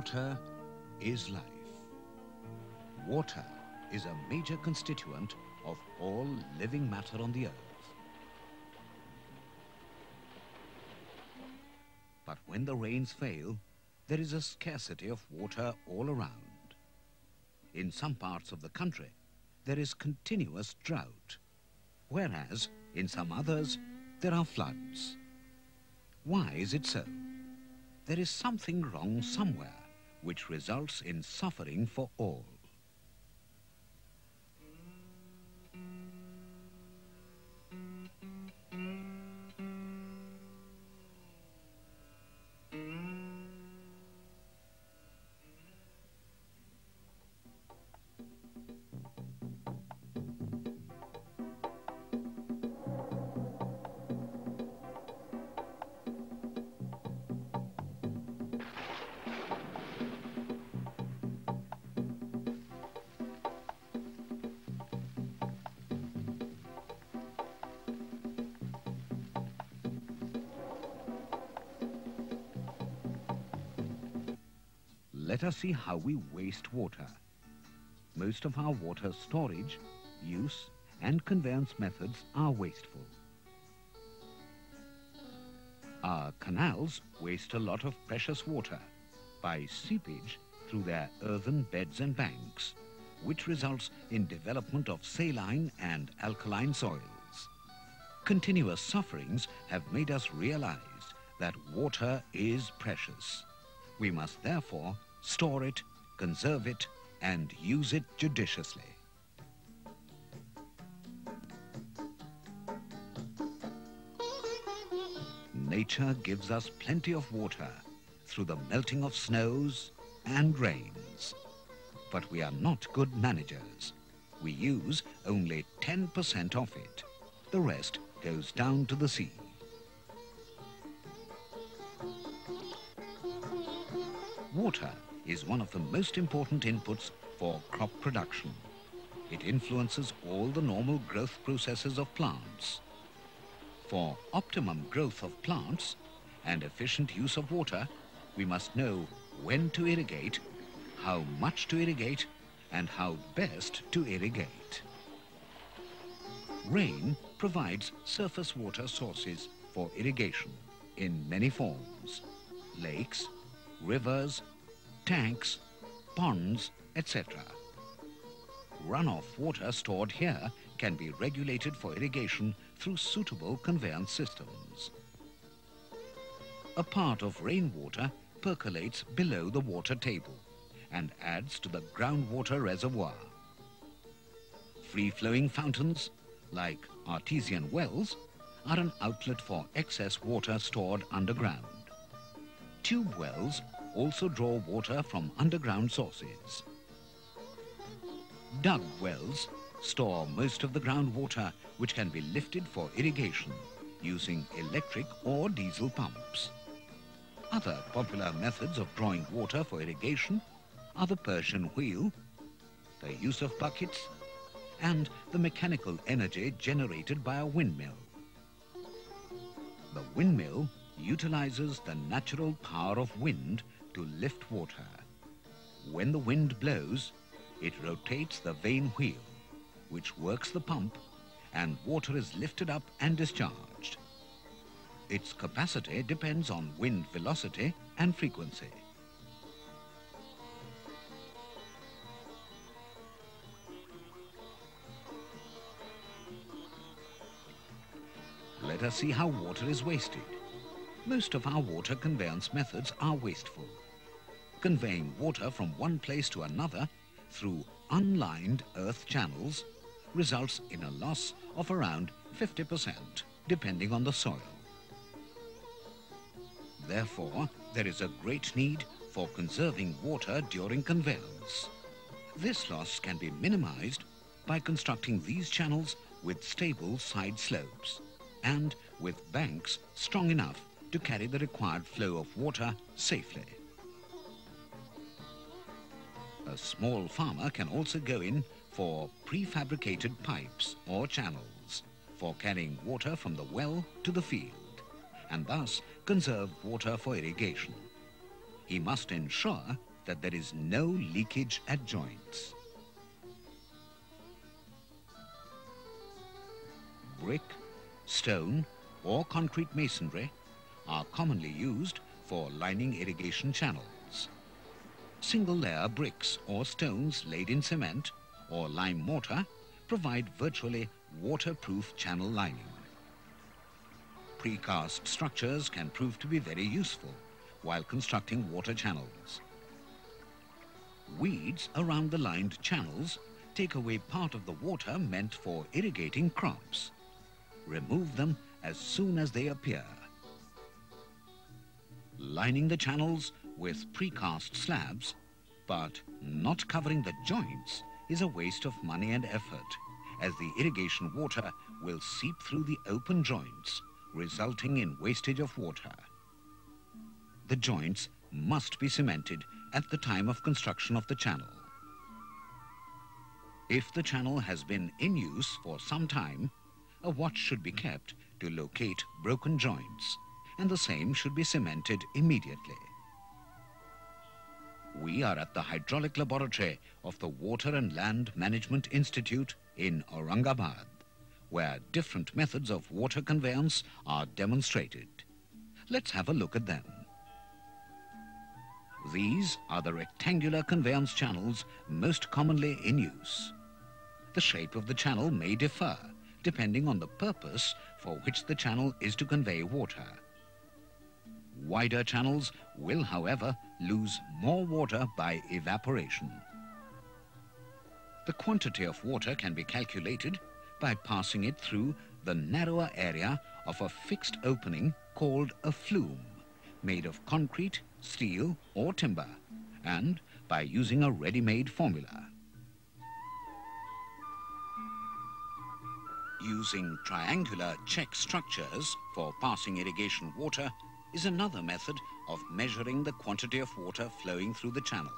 Water is life. Water is a major constituent of all living matter on the earth. But when the rains fail, there is a scarcity of water all around. In some parts of the country, there is continuous drought, whereas in some others, there are floods. Why is it so? There is something wrong somewhere, which results in suffering for all. Let us see how we waste water. Most of our water storage, use and conveyance methods are wasteful. Our canals waste a lot of precious water by seepage through their earthen beds and banks, which results in development of saline and alkaline soils. Continuous sufferings have made us realize that water is precious. We must therefore store it, conserve it, and use it judiciously. Nature gives us plenty of water through the melting of snows and rains. But we are not good managers. We use only 10% of it. The rest goes down to the sea. Water is one of the most important inputs for crop production. It influences all the normal growth processes of plants. For optimum growth of plants and efficient use of water, we must know when to irrigate, how much to irrigate, and how best to irrigate. Rain provides surface water sources for irrigation in many forms. Lakes, rivers, tanks, ponds, etc. Runoff water stored here can be regulated for irrigation through suitable conveyance systems. A part of rainwater percolates below the water table and adds to the groundwater reservoir. Free-flowing fountains, like artesian wells, are an outlet for excess water stored underground. Tube wells also draw water from underground sources. Dug wells store most of the groundwater which can be lifted for irrigation using electric or diesel pumps. Other popular methods of drawing water for irrigation are the Persian wheel, the use of buckets, and the mechanical energy generated by a windmill. The windmill utilizes the natural power of wind to lift water. When the wind blows, it rotates the vane wheel, which works the pump, and water is lifted up and discharged. Its capacity depends on wind velocity and frequency. Let us see how water is wasted. Most of our water conveyance methods are wasteful. Conveying water from one place to another through unlined earth channels results in a loss of around 50% depending on the soil. Therefore, there is a great need for conserving water during conveyance. This loss can be minimized by constructing these channels with stable side slopes and with banks strong enough to carry the required flow of water safely. A small farmer can also go in for prefabricated pipes or channels for carrying water from the well to the field and thus conserve water for irrigation. he must ensure that there is no leakage at joints. Brick, stone or concrete masonry are commonly used for lining irrigation channels. Single-layer bricks or stones laid in cement or lime mortar provide virtually waterproof channel lining. Precast structures can prove to be very useful while constructing water channels. Weeds around the lined channels take away part of the water meant for irrigating crops. Remove them as soon as they appear. Lining the channels with precast slabs, but not covering the joints is a waste of money and effort, as the irrigation water will seep through the open joints, resulting in wastage of water. The joints must be cemented at the time of construction of the channel. If the channel has been in use for some time, a watch should be kept to locate broken joints, and the same should be cemented immediately. We are at the hydraulic laboratory of the Water and Land Management Institute in Aurangabad, where different methods of water conveyance are demonstrated. Let's have a look at them. These are the rectangular conveyance channels most commonly in use. The shape of the channel may differ depending on the purpose for which the channel is to convey water. Wider channels will, however, lose more water by evaporation. The quantity of water can be calculated by passing it through the narrower area of a fixed opening called a flume, made of concrete, steel or timber, and by using a ready-made formula. Using triangular check structures for passing irrigation water is another method of measuring the quantity of water flowing through the channel.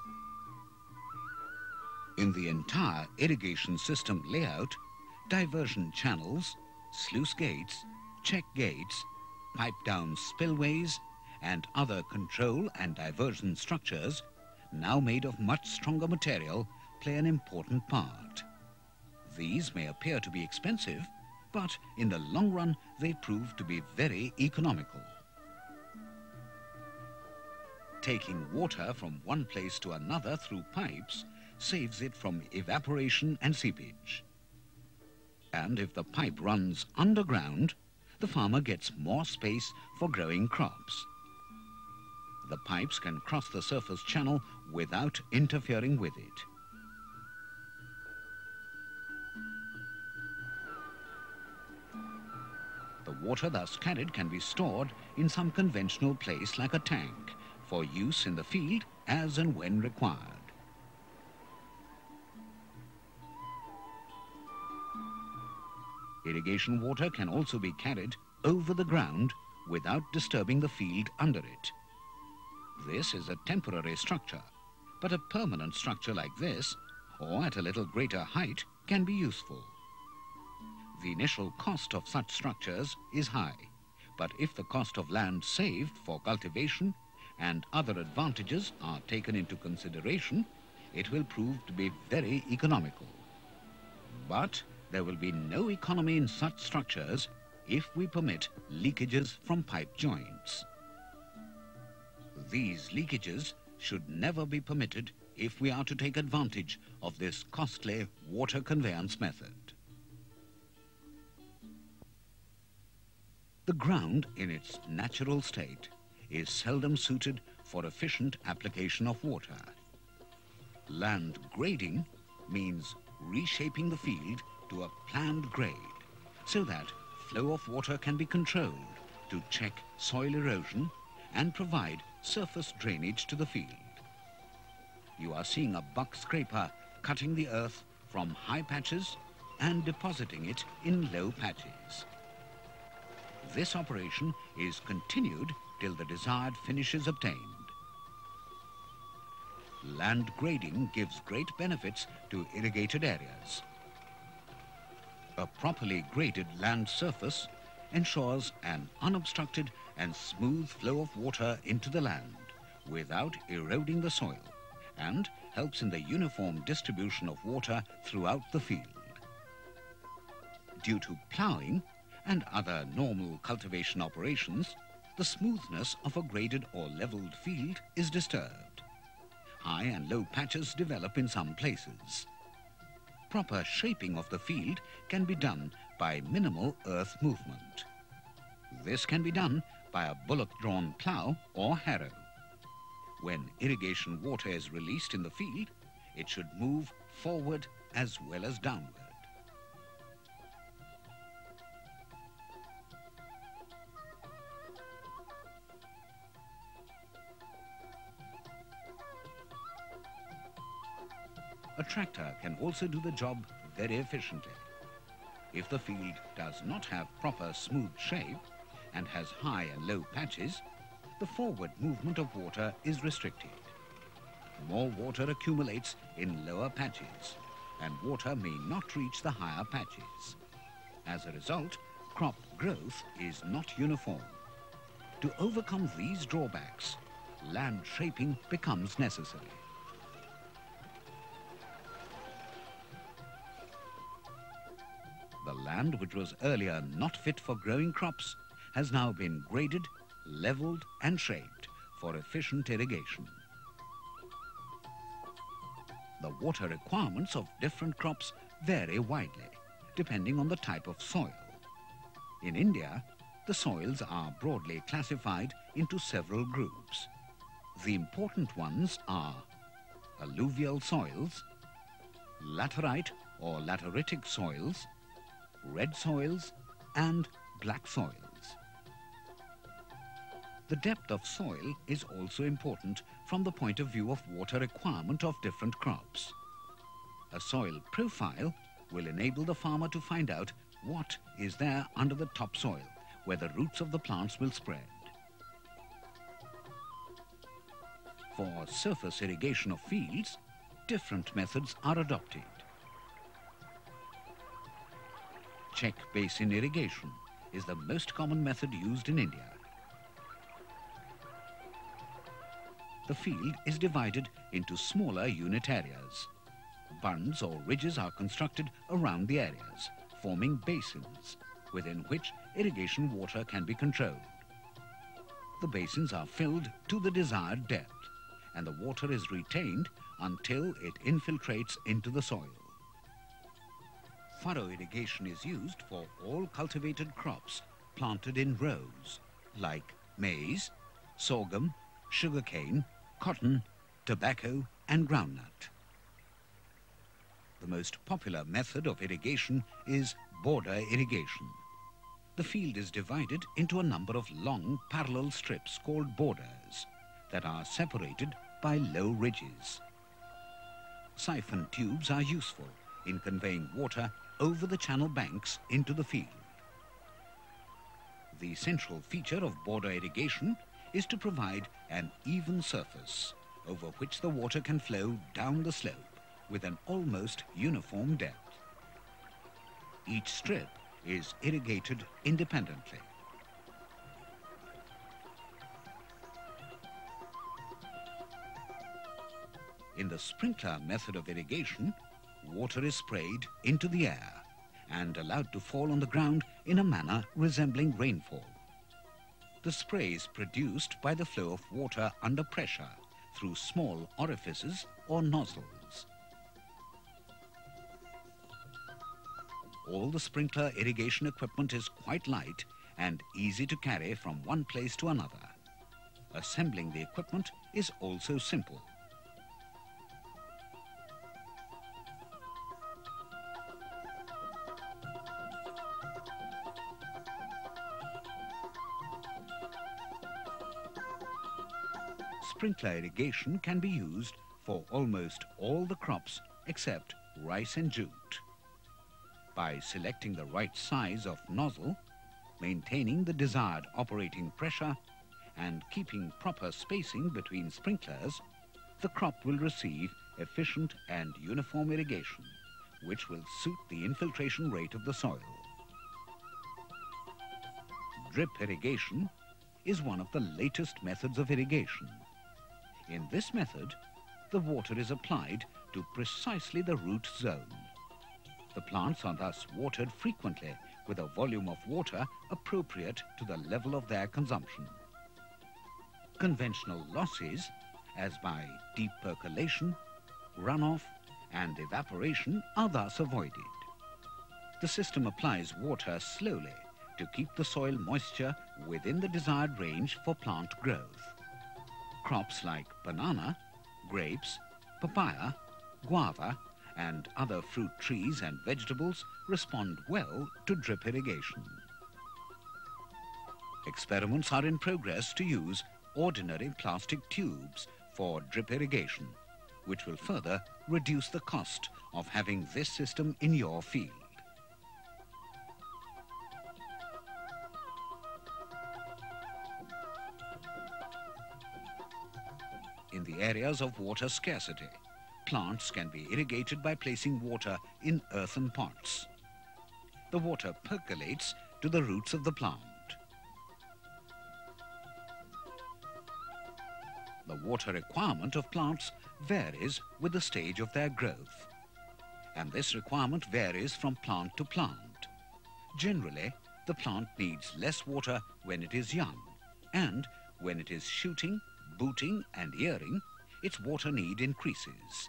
In the entire irrigation system layout, diversion channels, sluice gates, check gates, pipe down spillways and other control and diversion structures, now made of much stronger material, play an important part. These may appear to be expensive, but in the long run they prove to be very economical. Taking water from one place to another through pipes saves it from evaporation and seepage. And if the pipe runs underground, the farmer gets more space for growing crops. The pipes can cross the surface channel without interfering with it. The water thus carried can be stored in some conventional place like a tank for use in the field as and when required. Irrigation water can also be carried over the ground without disturbing the field under it. This is a temporary structure, but a permanent structure like this, or at a little greater height, can be useful. The initial cost of such structures is high, but if the cost of land saved for cultivation and other advantages are taken into consideration, it will prove to be very economical. But there will be no economy in such structures if we permit leakages from pipe joints. These leakages should never be permitted if we are to take advantage of this costly water conveyance method. The ground in its natural state is seldom suited for efficient application of water. Land grading means reshaping the field to a planned grade so that flow of water can be controlled to check soil erosion and provide surface drainage to the field. You are seeing a buck scraper cutting the earth from high patches and depositing it in low patches. This operation is continued till the desired finish is obtained. Land grading gives great benefits to irrigated areas. A properly graded land surface ensures an unobstructed and smooth flow of water into the land without eroding the soil and helps in the uniform distribution of water throughout the field. Due to ploughing and other normal cultivation operations, the smoothness of a graded or levelled field is disturbed. High and low patches develop in some places. Proper shaping of the field can be done by minimal earth movement. This can be done by a bullock-drawn plough or harrow. When irrigation water is released in the field, it should move forward as well as downward. A tractor can also do the job very efficiently. If the field does not have proper smooth shape and has high and low patches, the forward movement of water is restricted. More water accumulates in lower patches and water may not reach the higher patches. As a result, crop growth is not uniform. To overcome these drawbacks, land shaping becomes necessary. Land which was earlier not fit for growing crops has now been graded, levelled and shaped for efficient irrigation. The water requirements of different crops vary widely, depending on the type of soil. In India, the soils are broadly classified into several groups. The important ones are alluvial soils, laterite or lateritic soils, red soils and black soils. The depth of soil is also important from the point of view of water requirement of different crops. A soil profile will enable the farmer to find out what is there under the topsoil where the roots of the plants will spread. For surface irrigation of fields, different methods are adopted. Check basin irrigation is the most common method used in India. The field is divided into smaller unit areas. Bunds or ridges are constructed around the areas, forming basins, within which irrigation water can be controlled. The basins are filled to the desired depth, and the water is retained until it infiltrates into the soil. Furrow irrigation is used for all cultivated crops planted in rows, like maize, sorghum, sugarcane, cotton, tobacco and groundnut. The most popular method of irrigation is border irrigation. The field is divided into a number of long parallel strips called borders that are separated by low ridges. Siphon tubes are useful in conveying water over the channel banks into the field. The central feature of border irrigation is to provide an even surface over which the water can flow down the slope with an almost uniform depth. Each strip is irrigated independently. In the sprinkler method of irrigation, water is sprayed into the air and allowed to fall on the ground in a manner resembling rainfall. The spray is produced by the flow of water under pressure through small orifices or nozzles. All the sprinkler irrigation equipment is quite light and easy to carry from one place to another. Assembling the equipment is also simple. Sprinkler irrigation can be used for almost all the crops except rice and jute. By selecting the right size of nozzle, maintaining the desired operating pressure, and keeping proper spacing between sprinklers, the crop will receive efficient and uniform irrigation, which will suit the infiltration rate of the soil. Drip irrigation is one of the latest methods of irrigation. In this method, the water is applied to precisely the root zone. The plants are thus watered frequently with a volume of water appropriate to the level of their consumption. Conventional losses, as by deep percolation, runoff and evaporation are thus avoided. The system applies water slowly to keep the soil moisture within the desired range for plant growth. Crops like banana, grapes, papaya, guava and other fruit trees and vegetables respond well to drip irrigation. Experiments are in progress to use ordinary plastic tubes for drip irrigation, which will further reduce the cost of having this system in your field. In the areas of water scarcity, plants can be irrigated by placing water in earthen pots. The water percolates to the roots of the plant. The water requirement of plants varies with the stage of their growth. And this requirement varies from plant to plant. Generally, the plant needs less water when it is young, and when it is shooting, booting and earing, its water need increases.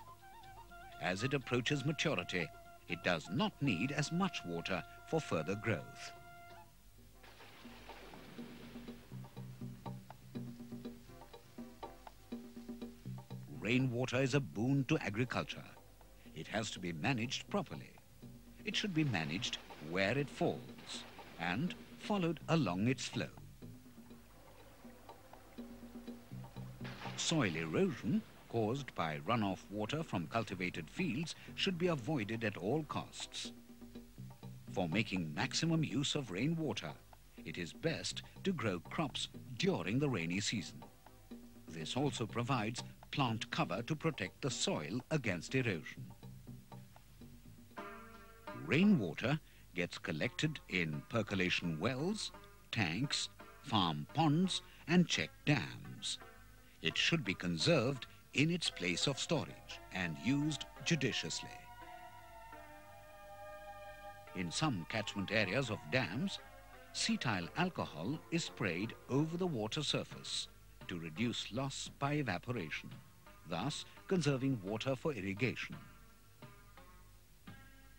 As it approaches maturity, it does not need as much water for further growth. Rainwater is a boon to agriculture. It has to be managed properly. It should be managed where it falls and followed along its flow. Soil erosion caused by runoff water from cultivated fields should be avoided at all costs. For making maximum use of rainwater, it is best to grow crops during the rainy season. This also provides plant cover to protect the soil against erosion. Rainwater gets collected in percolation wells, tanks, farm ponds and check dams. It should be conserved in its place of storage and used judiciously. In some catchment areas of dams, cetyl alcohol is sprayed over the water surface to reduce loss by evaporation, thus conserving water for irrigation.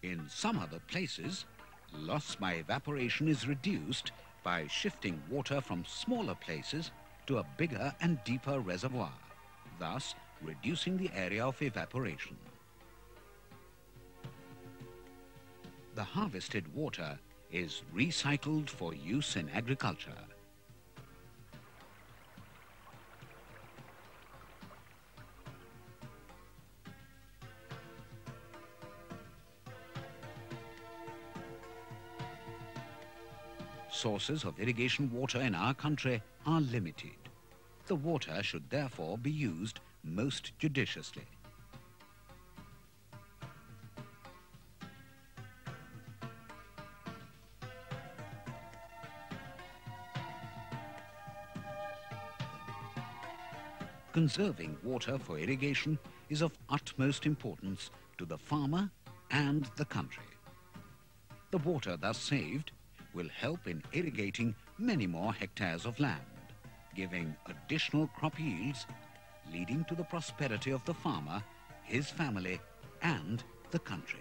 In some other places, loss by evaporation is reduced by shifting water from smaller places to a bigger and deeper reservoir, thus reducing the area of evaporation. The harvested water is recycled for use in agriculture. Sources of irrigation water in our country are limited. The water should therefore be used most judiciously. Conserving water for irrigation is of utmost importance to the farmer and the country. The water thus saved will help in irrigating many more hectares of land, giving additional crop yields leading to the prosperity of the farmer, his family and the country.